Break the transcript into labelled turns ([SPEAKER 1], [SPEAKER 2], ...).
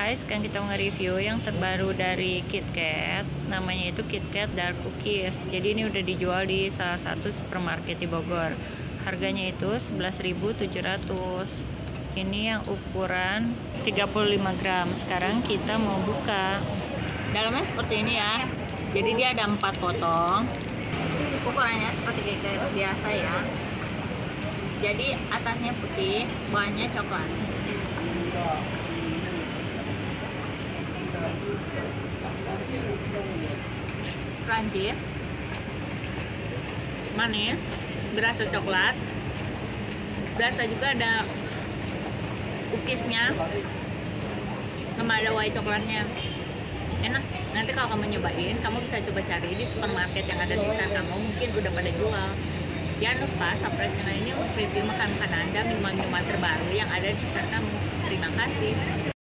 [SPEAKER 1] guys, kan kita nge-review yang terbaru dari KitKat. Namanya itu KitKat Dark Cookies. Jadi ini udah dijual di salah satu supermarket di Bogor. Harganya itu 11.700 Ini yang ukuran 35 gram. Sekarang kita mau buka. Dalamnya seperti ini ya. Jadi dia ada 4 potong. Ukurannya seperti KitKat biasa ya. Jadi atasnya putih, bawahnya coklat crunchy manis berasa coklat. Berasa juga ada cookiesnya sama ada white coklatnya. Enak. Nanti kalau kamu nyobain kamu bisa coba cari di supermarket yang ada di sekitar kamu. Mungkin udah pada jual. Jangan lupa subscribe channel ini untuk review makan-makan anda minuman-minuman terbaru yang ada di sekitar kamu. Terima kasih